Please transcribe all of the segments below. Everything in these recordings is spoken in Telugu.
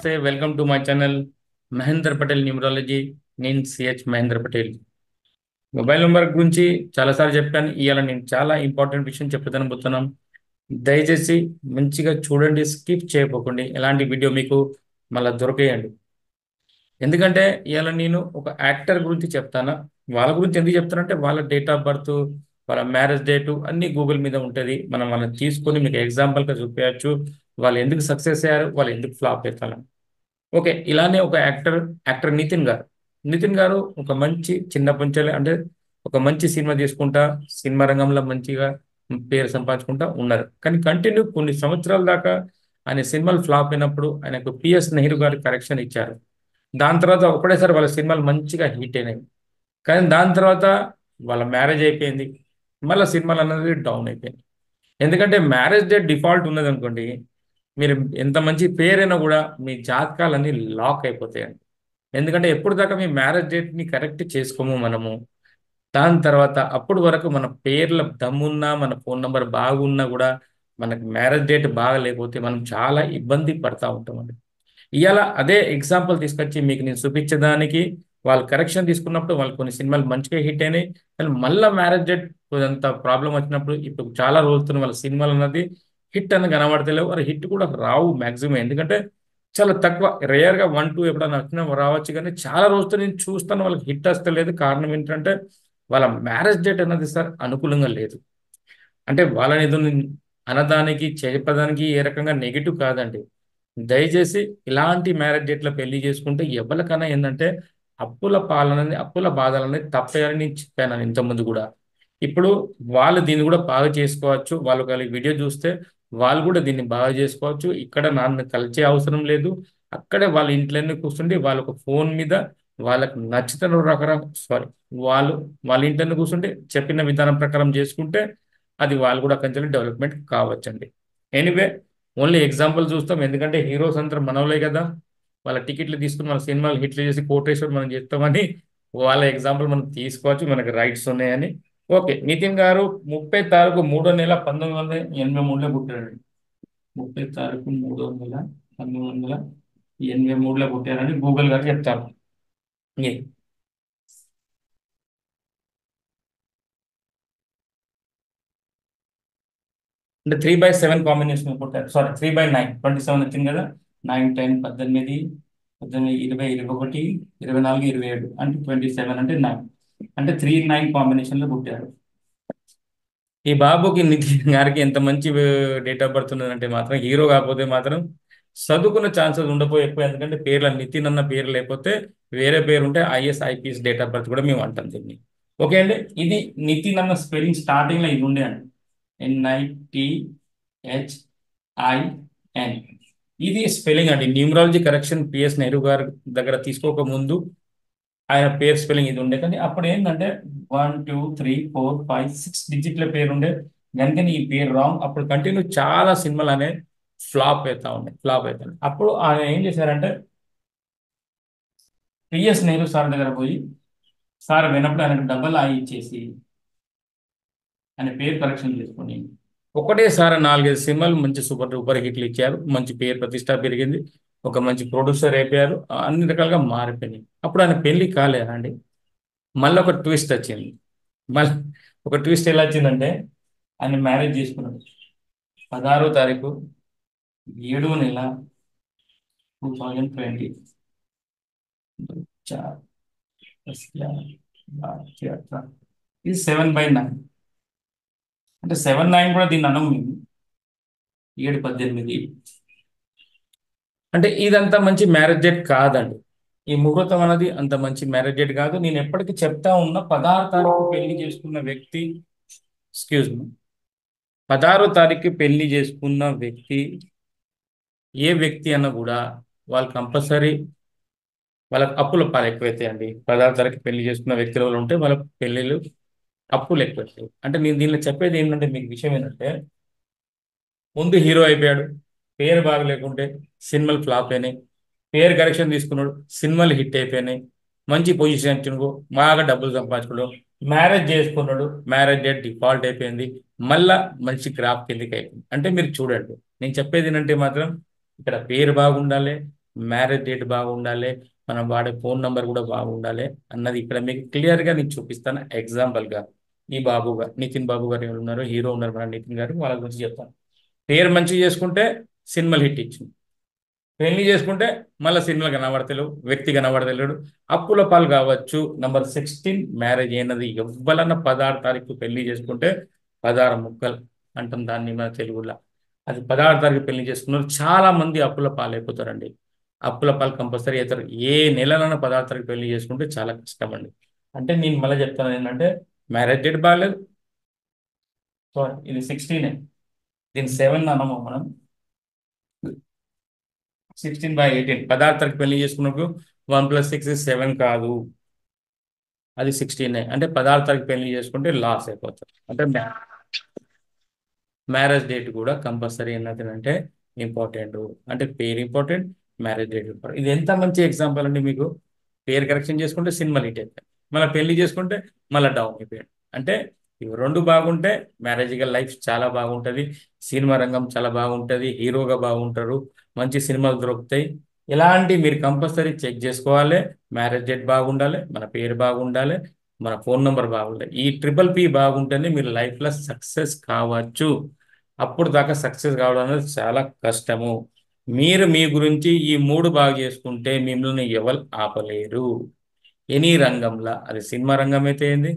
నమస్తే welcome to my channel Mahender Patel numerology. నేను CH Mahender Patel. Mobile number గురించి చాలాసార్లు చెప్పాను. ఇవాళ నేను చాలా ఇంపార్టెంట్ విషయం చెప్తాను దయచేసి మంచిగా చూడండి స్కిప్ చేయకపోకండి ఎలాంటి వీడియో మీకు మళ్ళీ దొరికేయండి. ఎందుకంటే ఇవాళ నేను ఒక యాక్టర్ గురించి చెప్తాను. వాళ్ళ గురించి ఎందుకు చెప్తానంటే వాళ్ళ డేట్ ఆఫ్ బర్త్ వాళ్ళ మ్యారేజ్ డేటు అన్ని గూగుల్ మీద ఉంటుంది. మనం వాళ్ళని తీసుకొని మీకు ఎగ్జాంపుల్గా చూపించచ్చు. వాళ్ళు ఎందుకు సక్సెస్ అయ్యారు? వాళ్ళు ఎందుకు ఫ్లాప్ అవుతారు ఓకే ఇలానే ఒక యాక్టర్ యాక్టర్ నితిన్ గారు. నితిన్ గారు ఒక మంచి చిన్న పంచాలి అంటే ఒక మంచి సినిమా తీసుకుంటా సినిమా రంగంలో మంచిగా పేరు సంపాదించుకుంటా ఉన్నారు. కానీ కంటిన్యూ కొన్ని సంవత్సరాల దాకా ఆయన సినిమాలు ఫ్లాప్ అయినప్పుడు ఆయనకు పిఎస్ నెహ్రూ గారి కరెక్షన్ ఇచ్చారు. దాని తర్వాత ఒకటేసారి వాళ్ళ సినిమాలు మంచిగా హిట్ అయినాయి. కానీ దాని తర్వాత వాళ్ళ మ్యారేజ్ అయిపోయింది. మళ్ళీ సినిమాలు అనేది డౌన్ అయిపోయింది ఎందుకంటే మ్యారేజ్ డేట్ డిఫాల్ట్ ఉన్నది అనుకోండి మీరు ఎంత మంచి పేరైనా కూడా మీ జాతకాలన్నీ లాక్ అయిపోతాయండి. ఎందుకంటే ఎప్పుడు దాకా మీ మ్యారేజ్ డేట్ని కరెక్ట్ చేసుకోము మనము. దాని తర్వాత అప్పుడు వరకు మన పేర్ల దమ్మున్నా మన ఫోన్ నెంబర్ బాగున్నా కూడా మనకు మ్యారేజ్ డేట్ బాగా లేకపోతే మనం చాలా ఇబ్బంది పడతా ఉంటామండి. ఇవాళ అదే ఎగ్జాంపుల్ తీసుకొచ్చి మీకు నేను చూపించడానికి వాళ్ళు కరెక్షన్ తీసుకున్నప్పుడు వాళ్ళు కొన్ని సినిమాలు మంచిగా హిట్ అయినాయి. కానీ మళ్ళీ మ్యారేజ్ డేట్ కొంత ప్రాబ్లం వచ్చినప్పుడు ఇప్పుడు చాలా రోజులుతున్న వాళ్ళ సినిమాలు అన్నది హిట్ అని కనబడతలేవు. అరే హిట్ కూడా రావు మ్యాక్సిమం ఎందుకంటే చాలా తక్కువ రేయర్గా వన్ టూ ఎప్పుడైనా వచ్చినా రావచ్చు. కానీ చాలా రోజుతో నేను చూస్తాను వాళ్ళకి హిట్ వస్తలేదు. కారణం ఏంటంటే వాళ్ళ మ్యారేజ్ డేట్ అన్నది సార్ అనుకూలంగా లేదు. అంటే వాళ్ళని ఏదో అనదానికి చెప్పడానికి ఏ రకంగా నెగిటివ్ కాదండి. దయచేసి ఇలాంటి మ్యారేజ్ డేట్లో పెళ్ళి చేసుకుంటే ఎవరికైనా ఏంటంటే అప్పుల పాలనని అప్పుల బాధలని తప్పేయాలని నేను చెప్పాను ఇంతకుముందు కూడా. ఇప్పుడు వాళ్ళు దీన్ని కూడా బాగా చేసుకోవచ్చు. వాళ్ళు కలిగి వీడియో చూస్తే వాళ్ళు కూడా దీన్ని బాగా చేసుకోవచ్చు. ఇక్కడ నాన్న కలిసే అవసరం లేదు. అక్కడే వాళ్ళ ఇంట్లోనే కూర్చుండి ఒక ఫోన్ మీద వాళ్ళకు నచ్చుతున్న రకరకాల సారీ వాళ్ళు వాళ్ళ ఇంట్లోనే కూర్చుంటే చెప్పిన విధానం ప్రకారం చేసుకుంటే అది వాళ్ళు కూడా కొంచెం డెవలప్మెంట్ కావచ్చండి. ఎనీవే ఓన్లీ ఎగ్జాంపుల్ చూస్తాం. ఎందుకంటే హీరోస్ అందరూ మనవలే కదా. వాళ్ళ టికెట్లు తీసుకుని వాళ్ళ సినిమాలు హిట్లు చేసి కోటేశ్వర్ మనం చెప్తామని వాళ్ళ ఎగ్జాంపుల్ మనం తీసుకోవచ్చు. మనకు రైట్స్ ఉన్నాయని. ఓకే నితిన్ గారు ముప్పై తారీఖు మూడో నెల పంతొమ్మిది వందల ఎనభై మూడులో పుట్టారండి. ముప్పై తారీఖు మూడో నెల పంతొమ్మిది వందల ఎనభై మూడులో పుట్టారని గూగుల్ గారు చెప్తారు. అంటే త్రీ బై సెవెన్ కాంబినేషన్ పుట్టారు. Sorry three by nine. Twenty seven వచ్చింది కదా. నైన్ టెన్ పద్దెనిమిది పద్దెనిమిది ఇరవై ఇరవై ఒకటి ఇరవై నాలుగు ఇరవై ఏడు. అంటే ట్వంటీ సెవెన్ అంటే నైన్. అంటే త్రీ నైన్ కాంబినేషన్లో పుట్టారు. ఈ బాబుకి నితిన్ గారికి ఎంత మంచి డేట్ ఆఫ్ బర్త్ ఉన్నదంటే మాత్రం హీరో కాకపోతే మాత్రం చదువుకున్న ఛాన్సెస్ ఉండపోయి ఎక్కువ ఎందుకంటే పేర్ల నితిన్ అన్న పేరు లేకపోతే వేరే పేరు ఉంటే IAS IPS date of birth కూడా మేము అంటాం దీన్ని. ఓకే అండి? ఇది నితిన్ అన్న స్పెల్లింగ్ స్టార్టింగ్లో ఇది ఉండే అండి. ఎన్ఐటిహెచ్ఐఎన్ ఇది స్పెల్లింగ్ అండి. న్యూమరాలజీ కరెక్షన్ పిఎస్ నెహ్రూ గారి దగ్గర తీసుకోక ముందు ఆయన పేరు స్పెల్లింగ్ ఇది ఉండే. కానీ అప్పుడు ఏంటంటే one two three four five six డిజిట్ల పేరు ఉండే దానికని ఈ పేరు రాంగ్. అప్పుడు కంటిన్యూ చాలా సినిమాలు అనే ఫ్లాప్ అవుతా ఉన్నాయి ఫ్లాప్ అవుతాయి అప్పుడు ఆయన ఏం చేశారంటే పిఎస్ నెహ్రూ సార్ దగ్గర పోయి సార్ వినప్పుడు ఆయనకు డబ్బులు ఐ ఇచ్చేసి ఆయన పేరు కరెక్షన్ చేసుకుని ఒకటేసారి నాలుగైదు సినిమాలు మంచి సూపర్ సూపర్ హిట్లు ఇచ్చారు. మంచి పేరు ప్రతిష్ట పెరిగింది. ఒక మంచి ప్రొడ్యూసర్ అయిపోయారు. అన్ని రకాలుగా మారిపోయినాయి. అప్పుడు ఆయన పెళ్ళి కాలేదా అండి? మళ్ళీ ఒక ట్విస్ట్ వచ్చింది. మళ్ళీ ఒక ట్విస్ట్ ఎలా వచ్చిందంటే ఆయన మ్యారేజ్ చేసుకున్నాడు. పదహారో తారీఖు ఏడో నెల టూ థౌజండ్ ట్వంటీ ఇది సెవెన్ బై నైన్ అంటే సెవెన్ నైన్ కూడా దీన్ని అనం మేము. ఏడు పద్దెనిమిది. అంటే ఇదంతా మంచి మ్యారేజ్ డేట్ కాదండి. ఈ ముహూర్తం అనేది అంత మంచి మ్యారేజ్ డేట్ కాదు. నేను ఎప్పటికీ చెప్తా ఉన్న పదహారు తారీఖు పెళ్ళి చేసుకున్న వ్యక్తి ఎక్స్క్యూజ్ మీ పదహారో తారీఖు పెళ్ళి చేసుకున్న వ్యక్తి ఏ వ్యక్తి అన్న కూడా వాళ్ళు కంపల్సరీ వాళ్ళకి అప్పుల పాలు ఎక్కువైతాయండి పదహారు తారీఖు పెళ్ళి చేసుకున్న వ్యక్తులు వాళ్ళు ఉంటే వాళ్ళ పెళ్ళిళ్ళు అప్పులు ఎక్కువైతాయి. అంటే నేను దీనిలో చెప్పేది ఏంటంటే మీకు విషయం ఏంటంటే ముందు హీరో అయిపోయాడు. పేరు బాగా లేకుంటే సినిమాలు ఫ్లాప్ అయినాయి. పేరు కరెక్షన్ తీసుకున్నాడు సినిమాలు హిట్ అయిపోయినాయి. మంచి పొజిషన్ వచ్చిండు బాగా డబ్బులు సంపాదించుకున్నాడు. మ్యారేజ్ చేసుకున్నాడు మ్యారేజ్ డేట్ డిఫాల్ట్ అయిపోయింది. మళ్ళా మంచి గ్రాఫ్ కిందకి అయిపోయింది. అంటే మీరు చూడండి నేను చెప్పేది ఏంటంటే మాత్రం ఇక్కడ పేరు బాగుండాలి మ్యారేజ్ డేట్ బాగుండాలి మనం వాడే ఫోన్ నంబర్ కూడా బాగుండాలి అన్నది ఇక్కడ మీకు క్లియర్గా నేను చూపిస్తాను ఎగ్జాంపుల్గా. ఈ బాబు గారు నితిన్ బాబు గారు ఎవరు ఉన్నారు హీరో ఉన్నారు మన నితిన్ గారు వాళ్ళ గురించి చెప్తాను. పేరు మంచిగా చేసుకుంటే సినిమాలు హిట్ ఇచ్చింది. పెళ్ళి చేసుకుంటే మళ్ళీ సినిమాలు కనబడతలేవు వ్యక్తి కనబడతలేడు. అప్పుల పాలు కావచ్చు. నంబర్ సిక్స్టీన్ మ్యారేజ్ అయినది ఎవ్వలన్న పదహారు తారీఖు పెళ్ళి చేసుకుంటే పదహారు ముక్కలు అంటాం దాన్ని మన తెలుగులో. అది పదహారు తారీఖు పెళ్ళి చేసుకున్నారు. చాలా మంది అప్పుల పాలు అయిపోతారండి. అప్పుల పాలు కంపల్సరీ అవుతారు ఏ నెలలైనా పదహారు తారీఖు పెళ్ళి చేసుకుంటే చాలా కష్టం అండి అంటే నేను మళ్ళీ చెప్తాను ఏంటంటే మ్యారేజ్ డేట్ బాగాలేదు సో ఇది సిక్స్టీనే. దీని సెవెన్ అన్నాము మనం. సిక్స్టీన్ బై ఎయిటీన్ పదార్థాలకు పెళ్ళి చేసుకున్నప్పుడు వన్ ప్లస్ సిక్స్ సెవెన్ కాదు. అది సిక్స్టీన్ అంటే పదార్థాలకు పెళ్ళి చేసుకుంటే లాస్ అయిపోతారు అంటే మ్యారేజ్ డేట్ కూడా కంపల్సరీ ఏంటంటే ఇంపార్టెంట్ అంటే పేరు ఇంపార్టెంట్ మ్యారేజ్ డేట్ ఇంపార్టెంట్ ఇది ఎంత మంచి ఎగ్జాంపుల్ అండి మీకు? పేరు కరెక్షన్ చేసుకుంటే సినిమా హిట్ అవుతాయి మళ్ళీ పెళ్ళి చేసుకుంటే మళ్ళీ డౌన్ అయిపోయాడు. అంటే ఇవి రెండు బాగుంటే మ్యారేజ్గా లైఫ్ చాలా బాగుంటుంది సినిమా రంగం చాలా బాగుంటుంది హీరోగా బాగుంటారు. మంచి సినిమాలు దొరుకుతాయి. ఇలాంటి మీరు కంపల్సరీ చెక్ చేసుకోవాలి. మ్యారేజ్ డేట్ బాగుండాలి మన పేరు బాగుండాలి మన ఫోన్ నెంబర్ బాగుండాలి. ఈ ట్రిపుల్ పి బాగుంటేనే మీరు లైఫ్లో సక్సెస్ కావచ్చు. అప్పుడు దాకా సక్సెస్ కావడం అనేది చాలా కష్టము. మీరు మీ గురించి ఈ మూడు బాగా చేసుకుంటే మిమ్మల్ని ఎవరు ఆపలేరు. ఎనీ రంగంలో అది సినిమా రంగం అయితే ఏంది?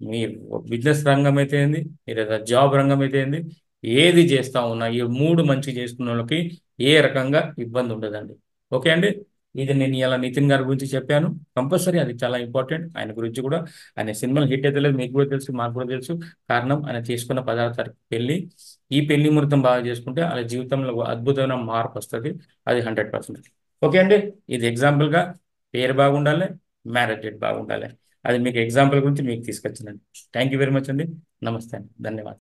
మీ బిజినెస్ రంగం అయితే ఏంది? మీరు ఏదైనా జాబ్ రంగం అయితే ఏంది? ఏది చేస్తా ఉన్నా ఈ మూడు మంచి చేసుకున్న వాళ్ళకి ఏ రకంగా ఇబ్బంది ఉండదండి. ఓకే అండి? ఇది నేను ఇలా నితిన్ గారి గురించి చెప్పాను. కంపల్సరీ అది చాలా ఇంపార్టెంట్. ఆయన గురించి కూడా ఆయన సినిమాలు హిట్ అయితే లేదు మీకు కూడా తెలుసు మాకు కూడా తెలుసు. కారణం ఆయన చేసుకున్న పదహారు తారీఖు పెళ్ళి ఈ పెళ్ళి ముహూర్తం బాగా చేసుకుంటే వాళ్ళ జీవితంలో అద్భుతమైన మార్పు వస్తుంది. అది హండ్రెడ్ పర్సెంట్. ఓకే అండి? ఇది ఎగ్జాంపుల్గా పేరు బాగుండాలి మ్యారేజ్ డేట్ బాగుండాలి. అది మీకు ఎగ్జాంపుల్ గురించి మీకు తీసుకొచ్చానండి. థ్యాంక్ యూ వెరీ మచ్ అండి. నమస్తే అండి. ధన్యవాదాలు.